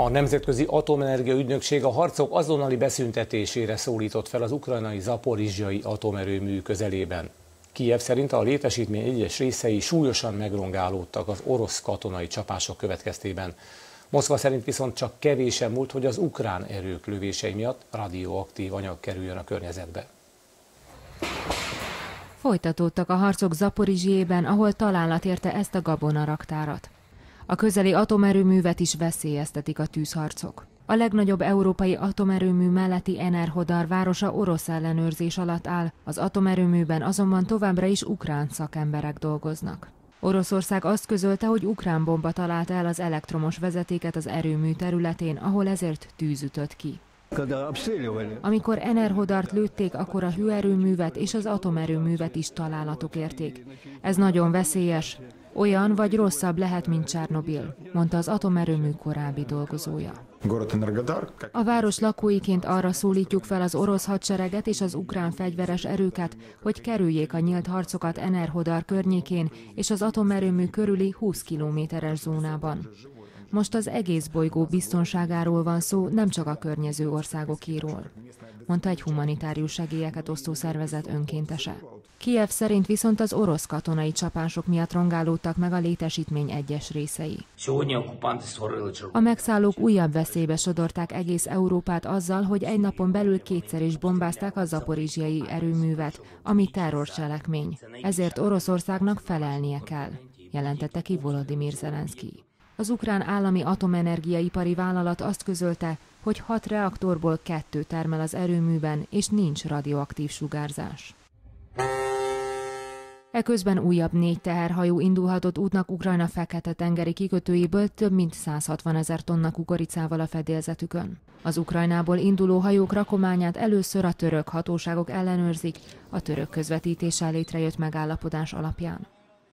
A Nemzetközi Atomenergia Ügynökség a harcok azonnali beszüntetésére szólított fel az ukrajnai zaporizsjai atomerőmű közelében. Kijev szerint a létesítmény egyes részei súlyosan megrongálódtak az orosz katonai csapások következtében. Moszkva szerint viszont csak kevésen múlt, hogy az ukrán erők lövései miatt radioaktív anyag kerüljön a környezetbe. Folytatódtak a harcok Zaporizsiében, ahol találat érte ezt a gabonaraktárat. A közeli atomerőművet is veszélyeztetik a tűzharcok. A legnagyobb európai atomerőmű melletti Enerhodar városa orosz ellenőrzés alatt áll, az atomerőműben azonban továbbra is ukrán szakemberek dolgoznak. Oroszország azt közölte, hogy ukrán bomba találta el az elektromos vezetéket az erőmű területén, ahol ezért tűz ütött ki. Amikor Enerhodart lőtték, akkor a hőerőművet és az atomerőművet is találatok érték. Ez nagyon veszélyes, olyan vagy rosszabb lehet, mint Csernobil, mondta az atomerőmű korábbi dolgozója. A város lakóiként arra szólítjuk fel az orosz hadsereget és az ukrán fegyveres erőket, hogy kerüljék a nyílt harcokat Enerhodar környékén és az atomerőmű körüli 20 kilométeres zónában. Most az egész bolygó biztonságáról van szó, nem csak a környező országokéról, mondta egy humanitárius segélyeket osztó szervezet önkéntese. Kiev szerint viszont az orosz katonai csapások miatt rongálódtak meg a létesítmény egyes részei. A megszállók újabb veszélybe sodorták egész Európát azzal, hogy egy napon belül kétszer is bombázták a zaporizsiai erőművet, ami terrorcselekmény. Ezért Oroszországnak felelnie kell, jelentette ki Volodymyr Zelenszky. Az ukrán állami atomenergiaipari vállalat azt közölte, hogy hat reaktorból kettő termel az erőműben, és nincs radioaktív sugárzás. Eközben újabb négy teherhajó indulhatott útnak Ukrajna fekete-tengeri kikötőiből több mint 160 ezer tonna kukoricával a fedélzetükön. Az Ukrajnából induló hajók rakományát először a török hatóságok ellenőrzik, a török közvetítéssel létrejött megállapodás alapján.